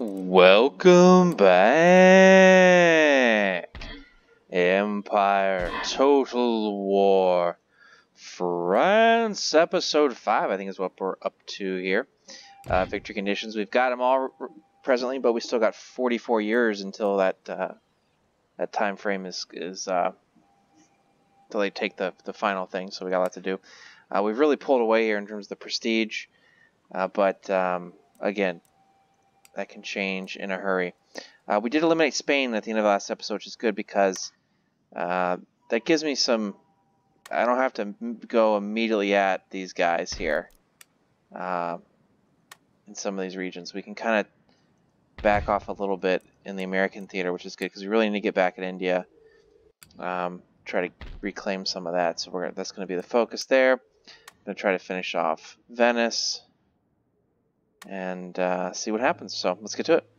Welcome back! Empire Total War France episode 5 I think is what we're up to here. Uh, victory conditions, we've got them all presently, but we still got 44 years until that uh, that time frame is, is uh, until they take the, the final thing, so we got a lot to do. Uh, we've really pulled away here in terms of the prestige, uh, but um, again, that can change in a hurry. Uh, we did eliminate Spain at the end of the last episode, which is good because uh, that gives me some. I don't have to go immediately at these guys here uh, in some of these regions. We can kind of back off a little bit in the American theater, which is good because we really need to get back at India. Um, try to reclaim some of that. So we're that's going to be the focus there. I'm going to try to finish off Venice and uh, see what happens. So let's get to it.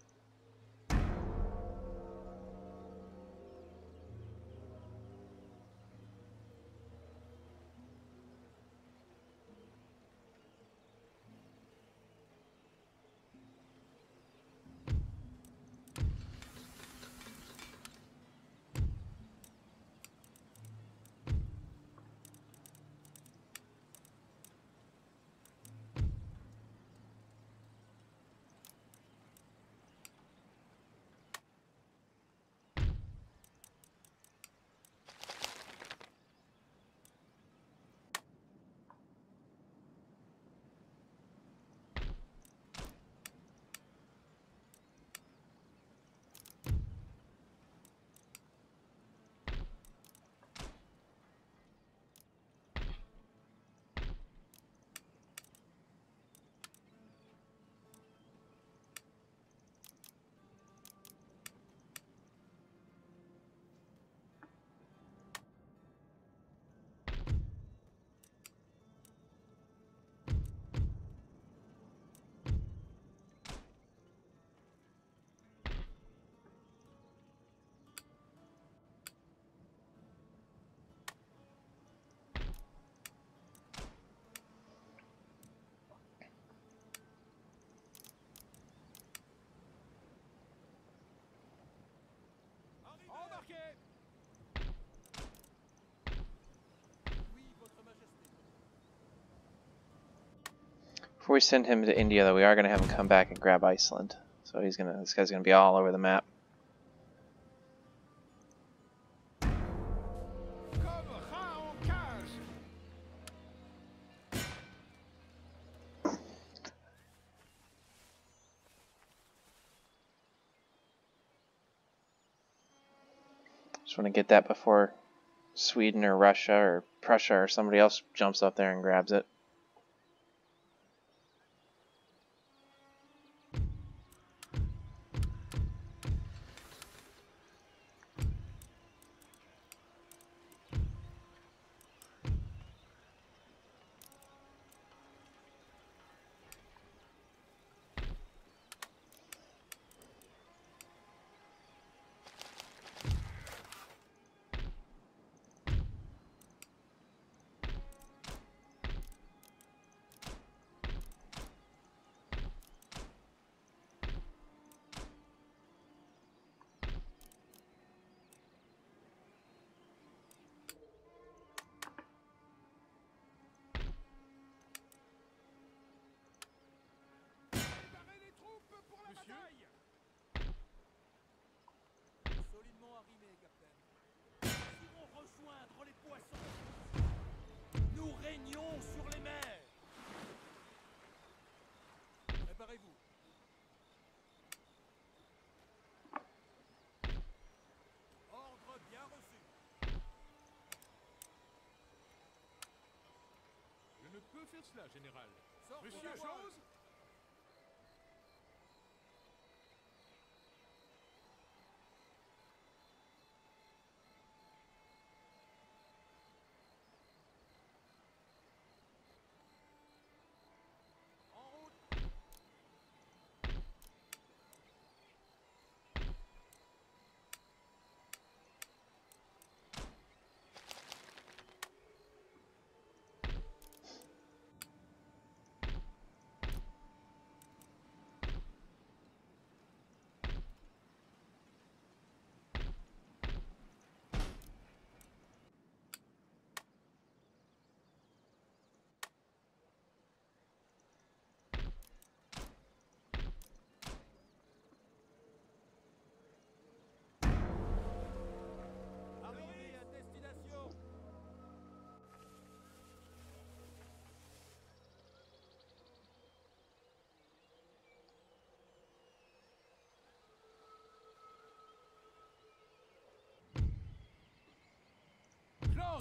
Before we send him to India, though, we are going to have him come back and grab Iceland. So he's gonna. This guy's gonna be all over the map. Just want to get that before Sweden or Russia or Prussia or somebody else jumps up there and grabs it. général. Monsieur Jean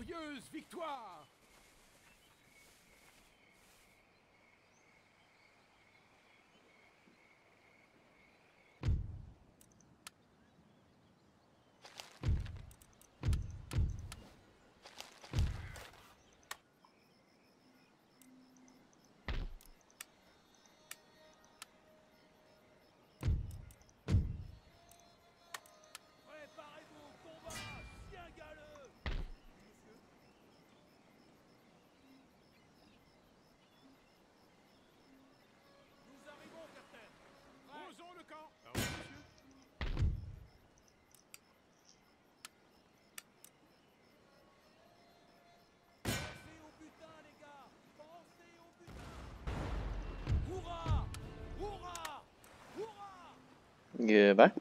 Joyeuse victoire. Goodbye.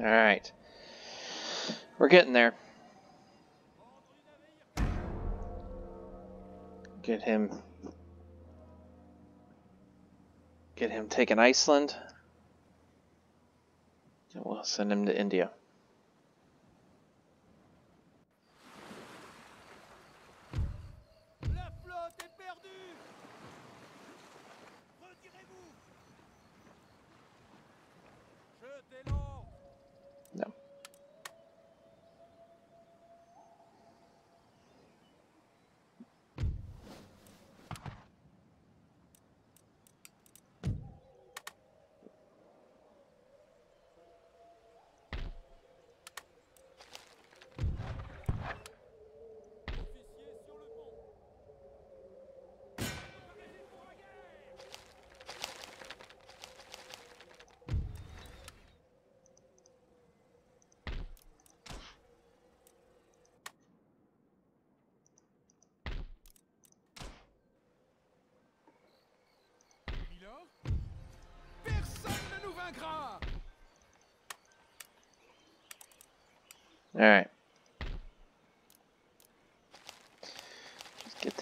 All right. We're getting there. Get him. Get him taken Iceland. And we'll send him to India.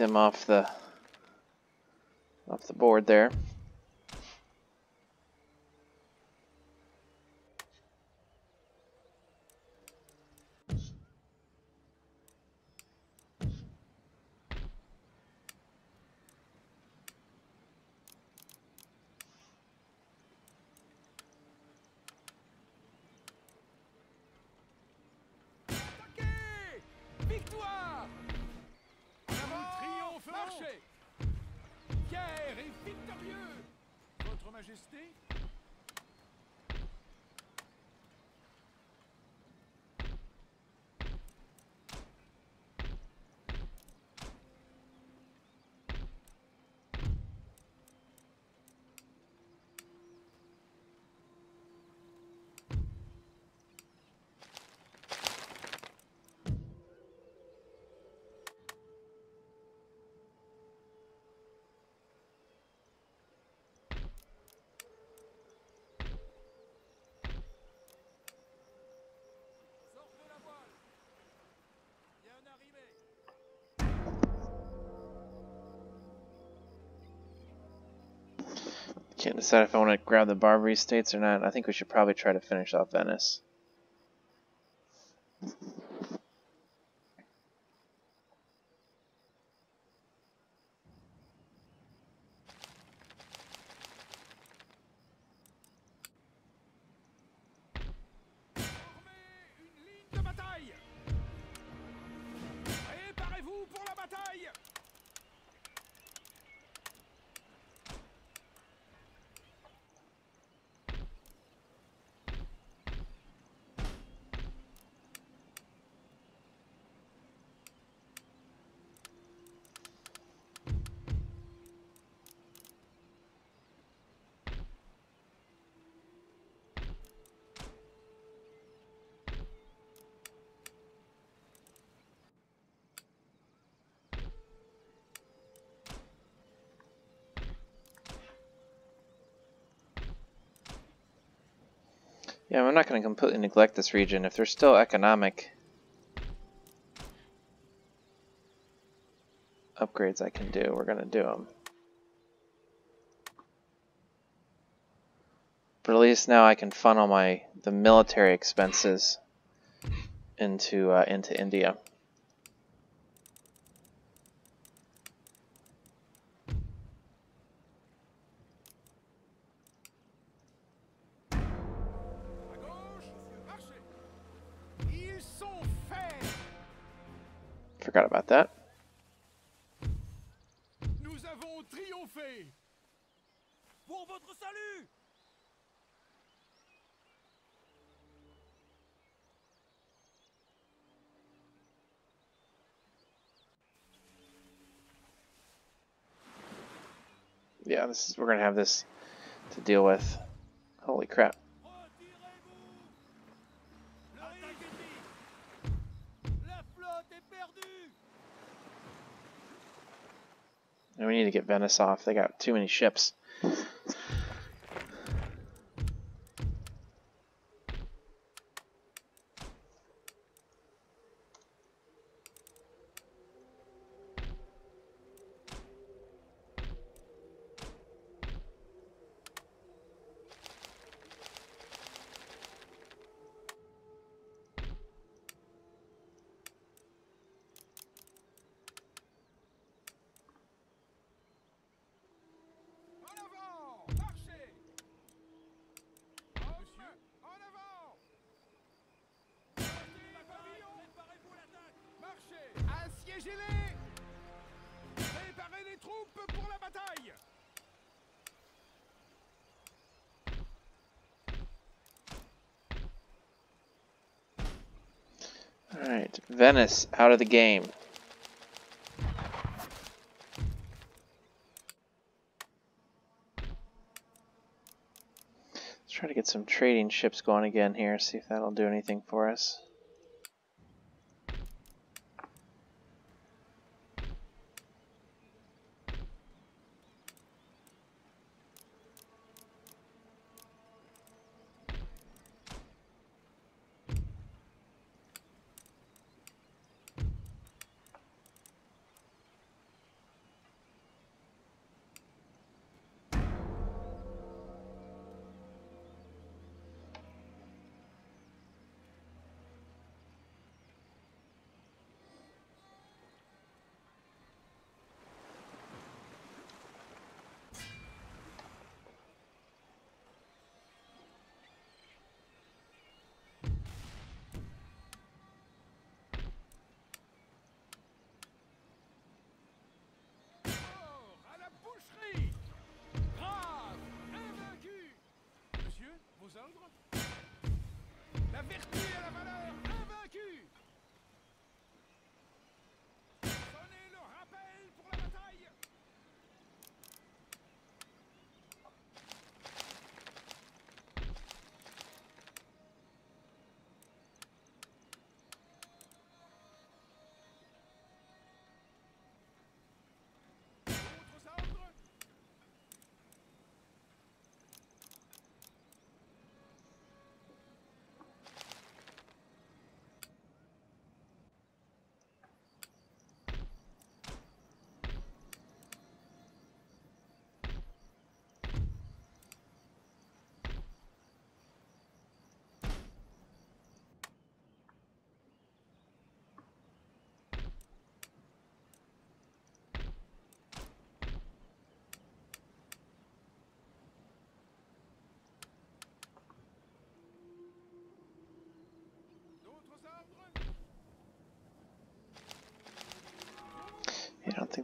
him off the off the board there. Decide if I want to grab the Barbary states or not. I think we should probably try to finish off Venice. Yeah, I'm not going to completely neglect this region. If there's still economic upgrades I can do, we're going to do them. But at least now I can funnel my the military expenses into uh, into India. About that. Nous avons triomphé. Pour votre salut. Yeah, this is we're going to have this to deal with. Holy crap. And we need to get Venice off. They got too many ships. Venice out of the game. Let's try to get some trading ships going again here, see if that'll do anything for us.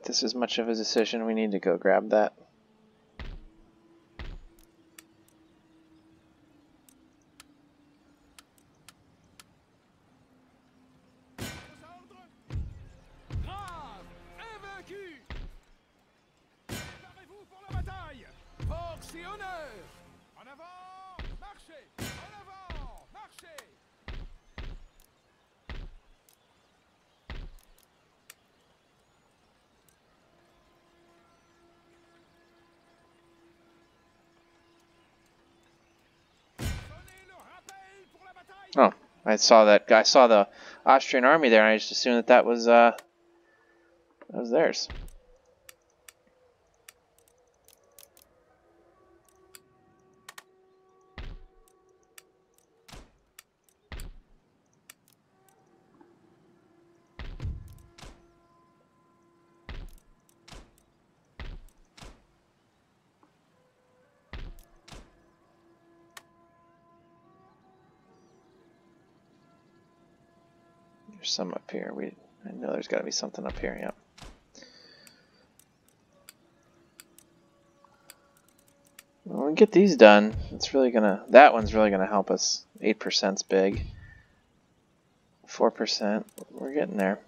This is much of a decision. We need to go grab that. I saw that. I saw the Austrian army there, and I just assumed that that was uh, that was theirs. There's some up here. We I know there's got to be something up here. Yep. When we get these done, it's really gonna. That one's really gonna help us. Eight percent's big. Four percent. We're getting there.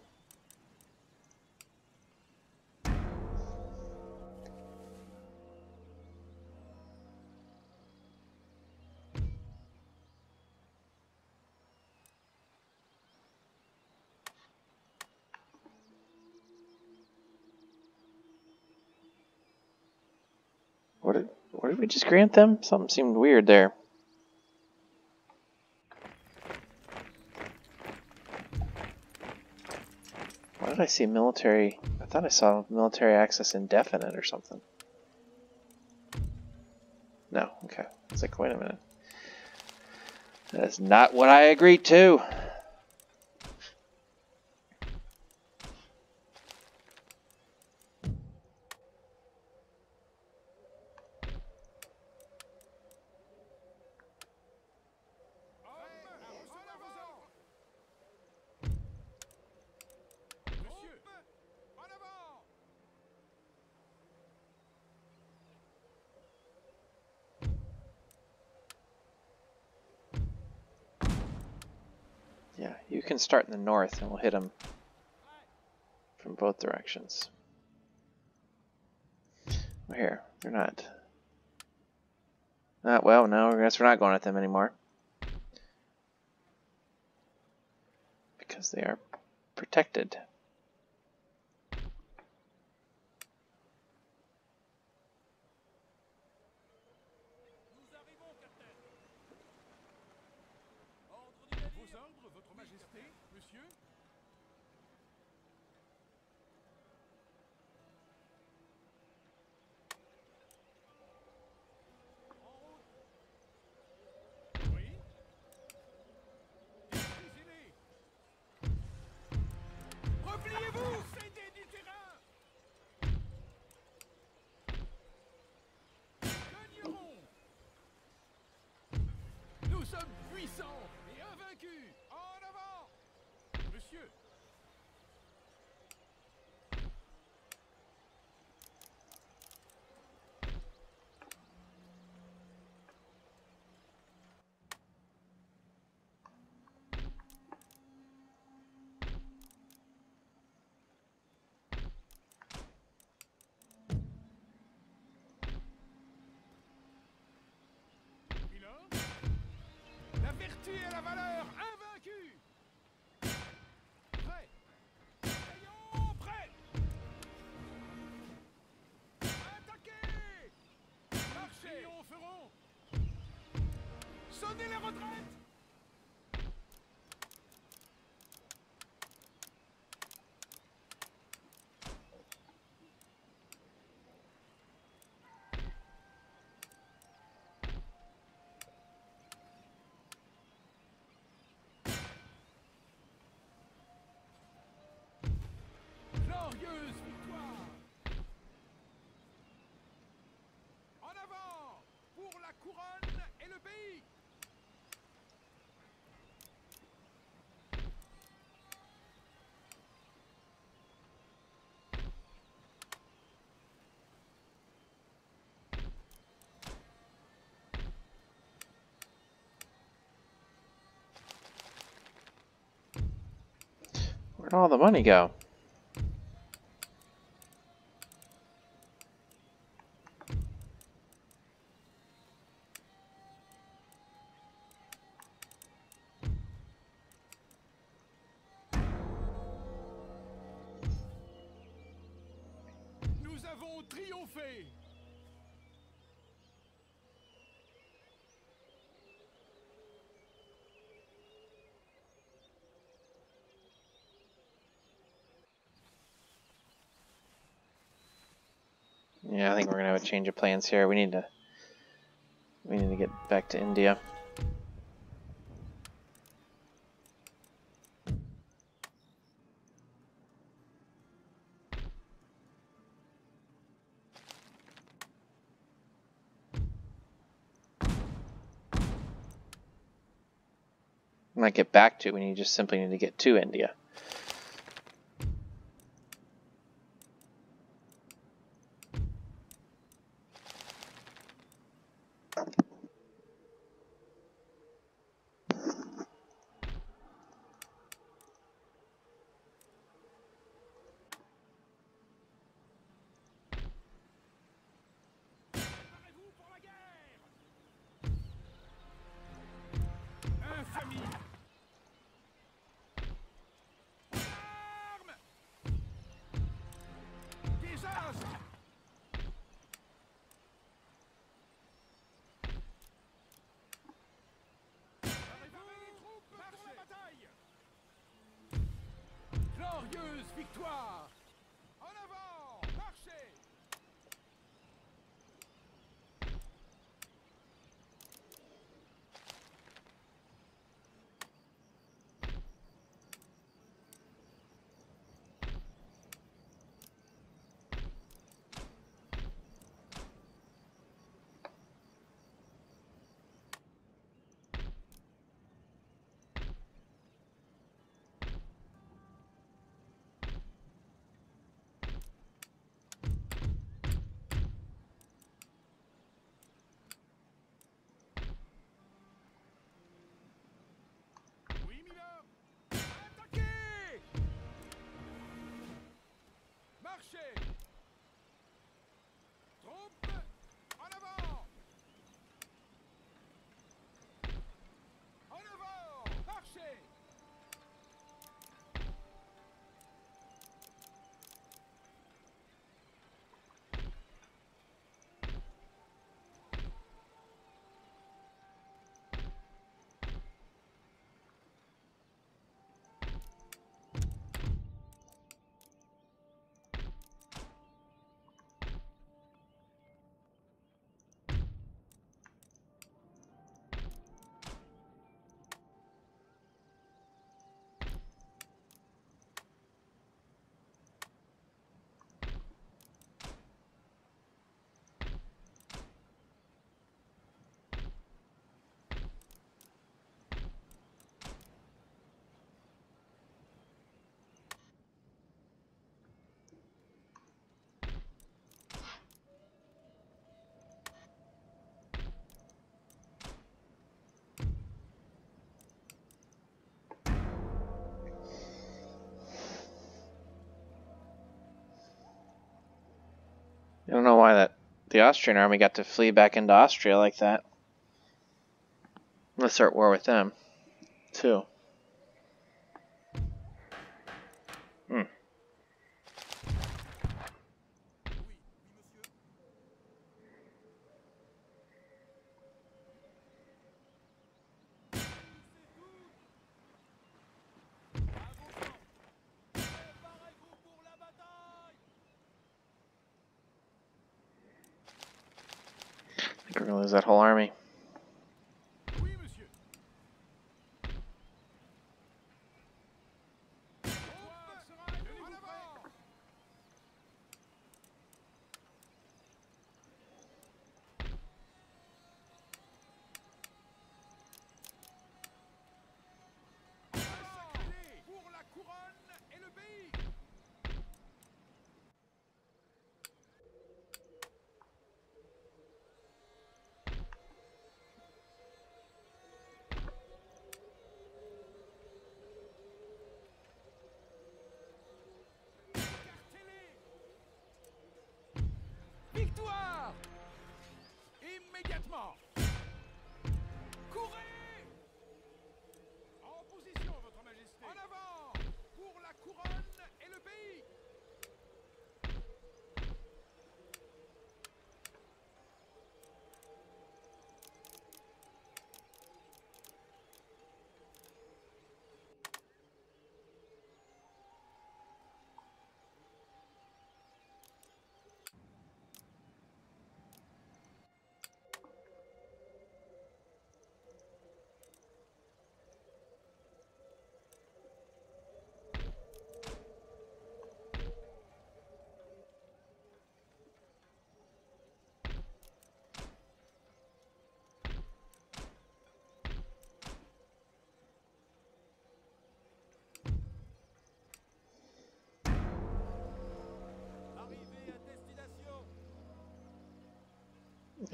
We just grant them? Something seemed weird there. Why did I see military? I thought I saw military access indefinite or something. No, okay. It's like, wait a minute. That is not what I agreed to. You can start in the north and we'll hit them from both directions. Well, Here, they're not. Uh, well, no, I guess we're not going at them anymore. Because they are protected. La valeur invaincue Prêt. Bataillon prêt. Attaquez Marchez Triompheront Sonnez les retraites Where'd all the money go? Yeah, I think we're gonna have a change of plans here. We need to we need to get back to India. Not get back to, we need just simply need to get to India. Don't know why that the Austrian army got to flee back into Austria like that. Let's start war with them, too.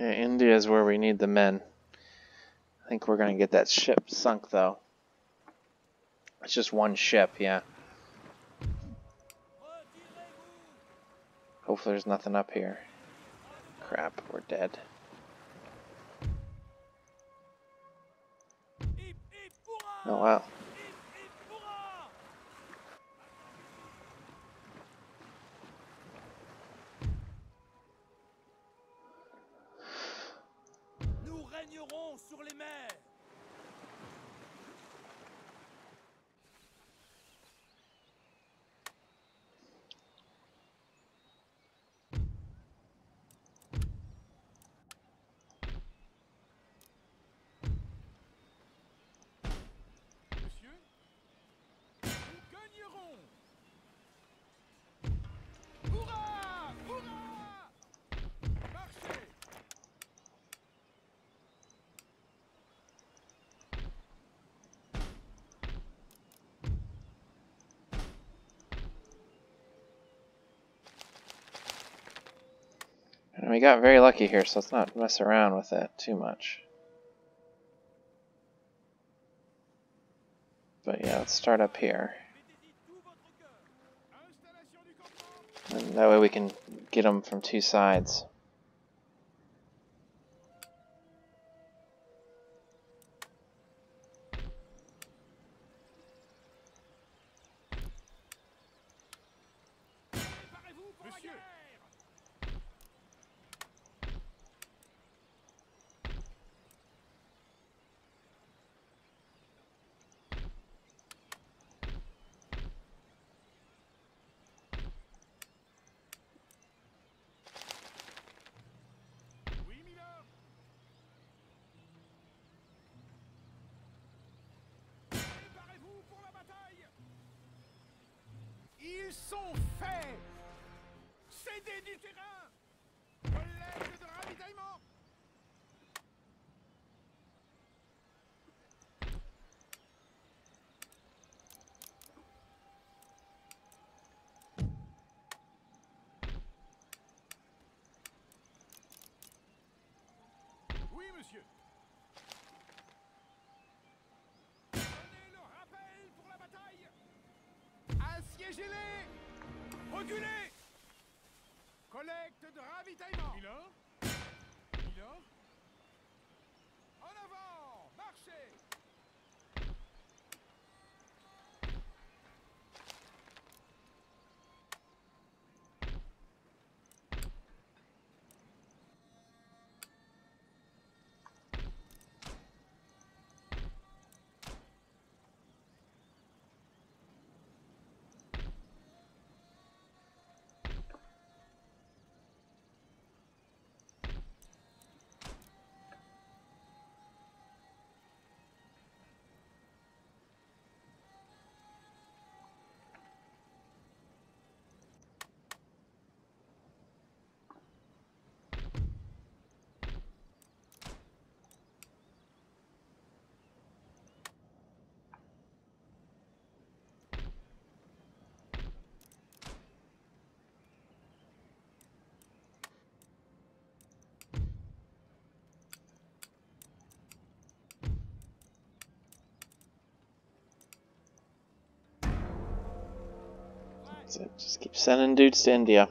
Yeah, India is where we need the men. I think we're gonna get that ship sunk though. It's just one ship, yeah. Hopefully there's nothing up here. Crap, we're dead. Oh wow. We got very lucky here, so let's not mess around with that too much. But yeah, let's start up here. And that way we can get them from two sides. Collecte de ravitaillement. Just keep sending dudes to India.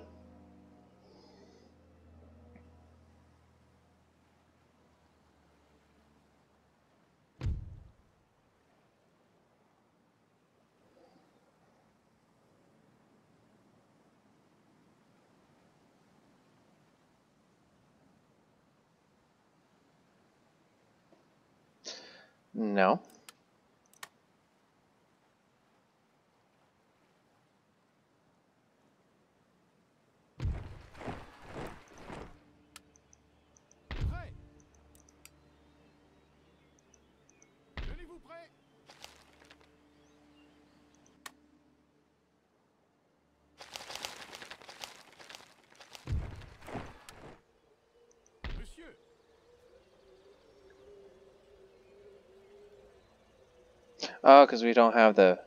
Oh, because we don't have the.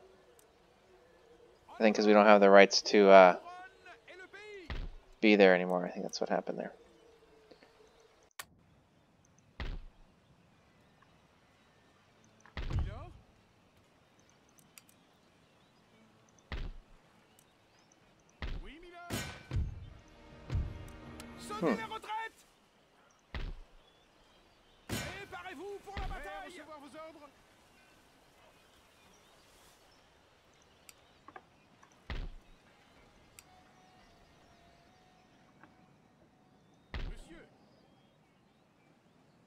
I think because we don't have the rights to uh, be there anymore. I think that's what happened there.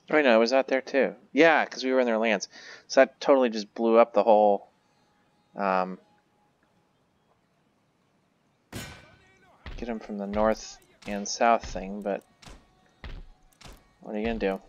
Oh, no, it was out there too. Yeah, because we were in their lands. So that totally just blew up the whole. Um, get them from the north and south thing, but what are you gonna do?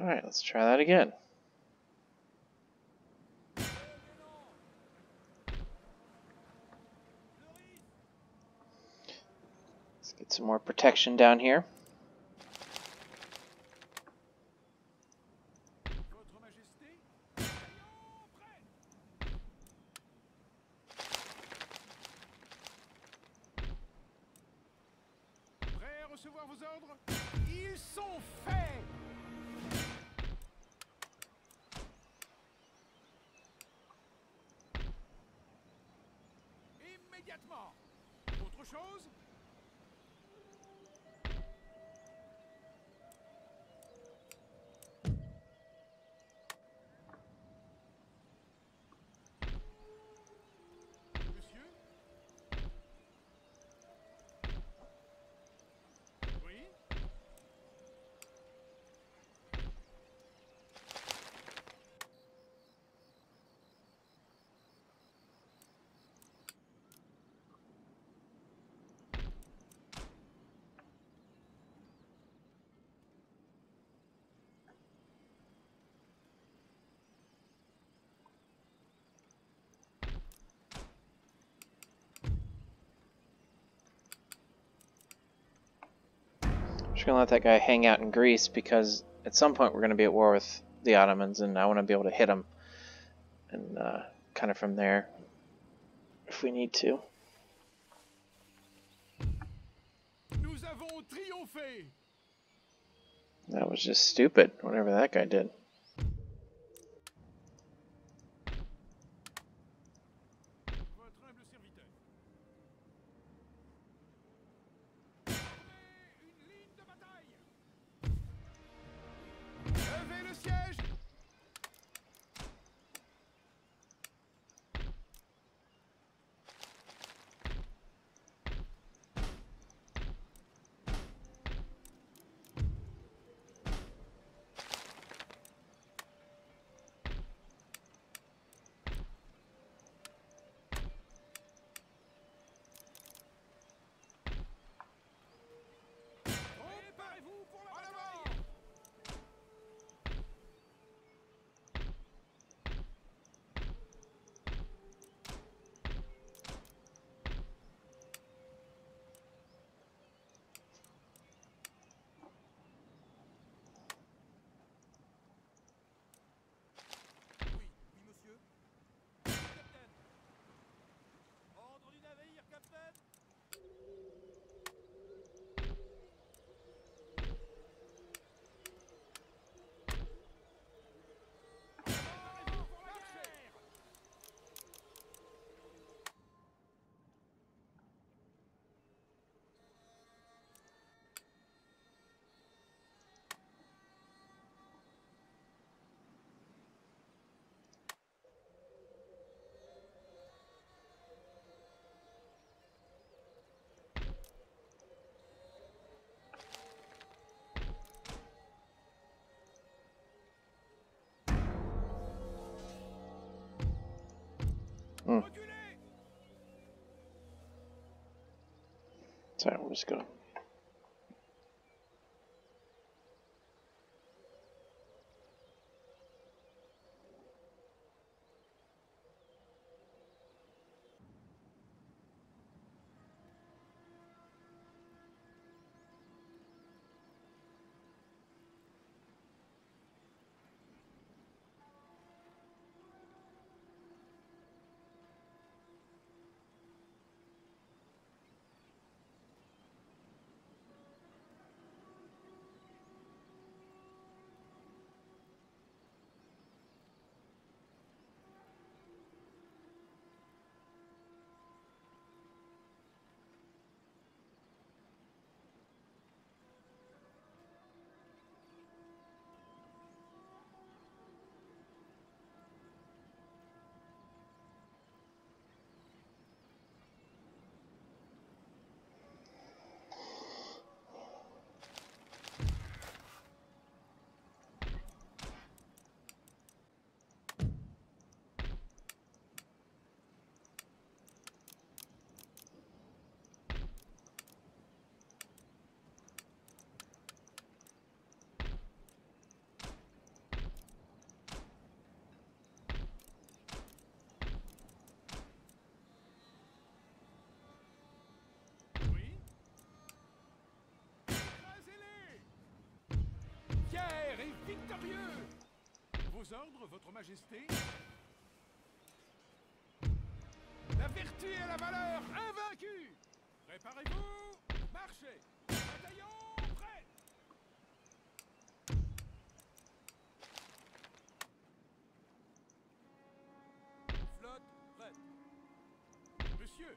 All right, let's try that again. Let's get some more protection down here. Just gonna let that guy hang out in Greece because at some point we're gonna be at war with the Ottomans, and I want to be able to hit them, and uh, kind of from there, if we need to. Nous avons triomphé That was just stupid, whatever that guy did. Mm. So we're just going to Victorieux. Vos ordres, Votre Majesté. La vertu et la valeur invaincues Préparez-vous. Marchez. Bataillon prêt. Flotte prête. Monsieur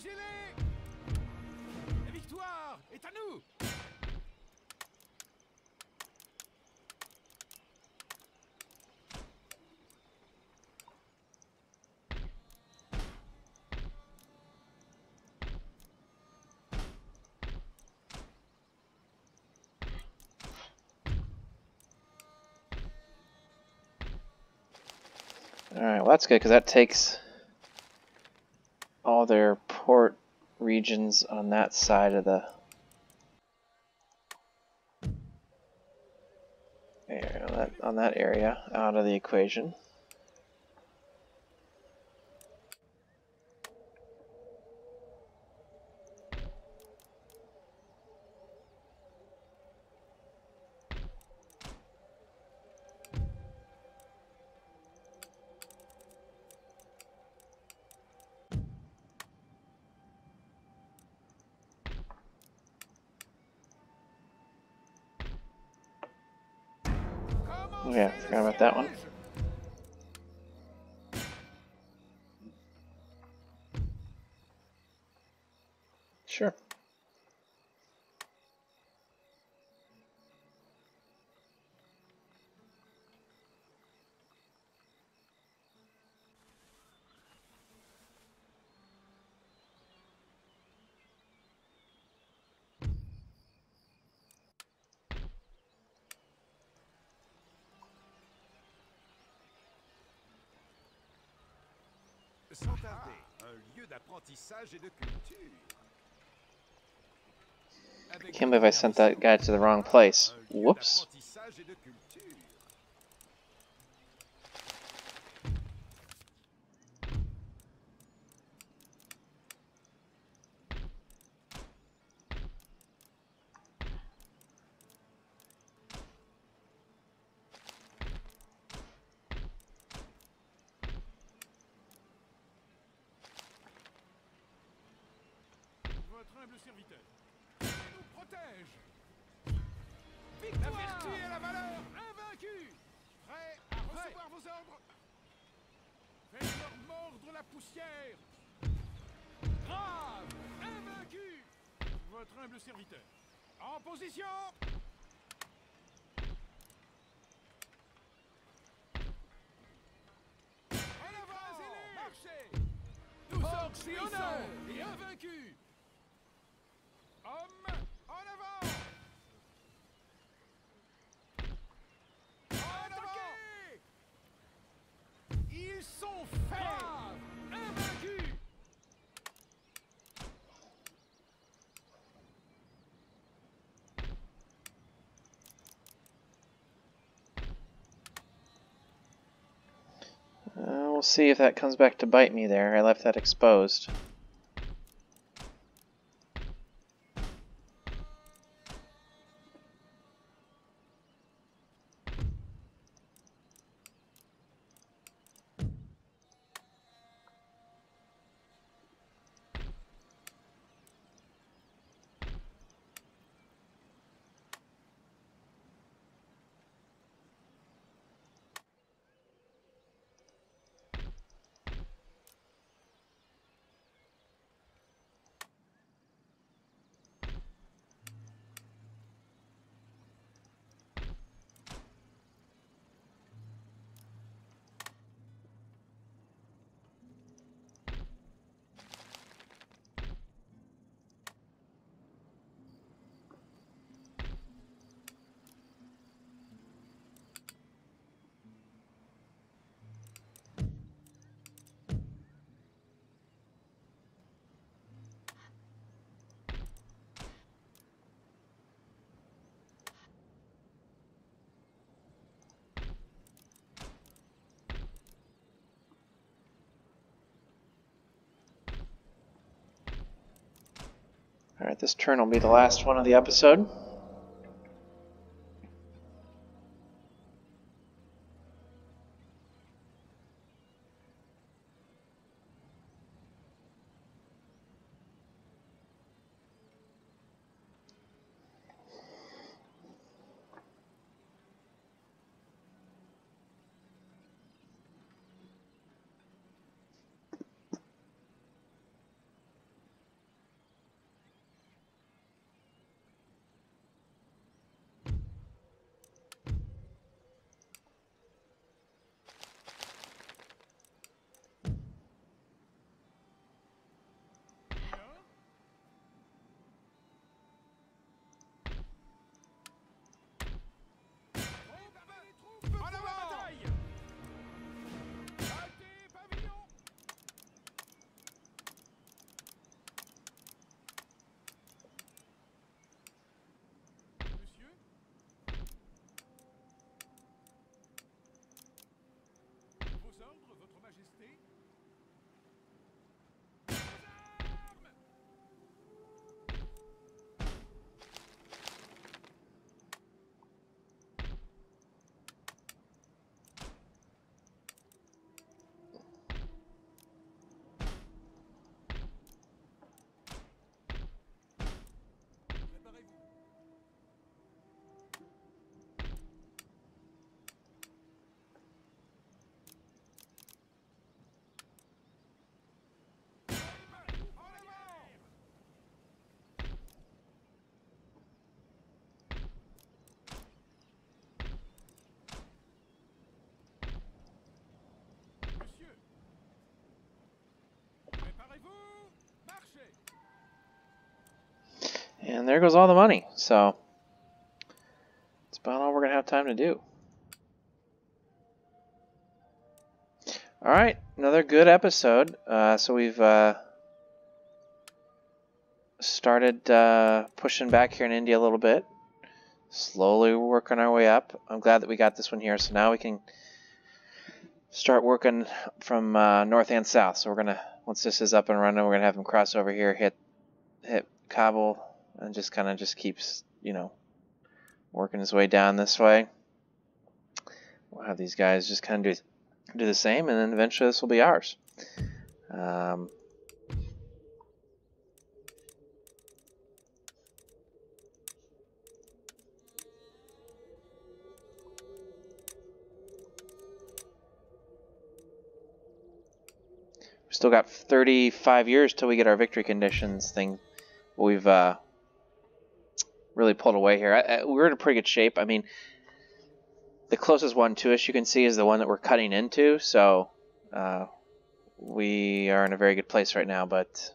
Assiégez-les La victoire est à nous. Alright, well that's good because that takes all their port regions on that side of the on that area out of the equation. Sans tarder. Ah, un lieu d'apprentissage et de culture. Avec Can't believe I sent that guy to the wrong place. Whoops. We'll see if that comes back to bite me there. I left that exposed. Alright, this turn will be the last one of the episode. And there goes all the money. So, it's about all we're going to have time to do. All right, another good episode. Uh, so we've uh, started uh, pushing back here in India a little bit. Slowly working our way up. I'm glad that we got this one here. So now we can start working from uh, north and south. So we're gonna once this is up and running, we're gonna have them cross over here, hit hit Kabul, and just kind of just keeps you know working his way down this way. We'll have these guys just kind of do do the same, and then eventually this will be ours. Um, still got 35 years till we get our victory conditions thing. We've uh, really pulled away here. I, I, we're in a pretty good shape. I mean, the closest one to us you can see is the one that we're cutting into, so uh, we are in a very good place right now. But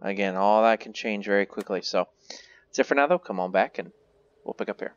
again, all that can change very quickly. So that's it for now, though. Come on back and we'll pick up here.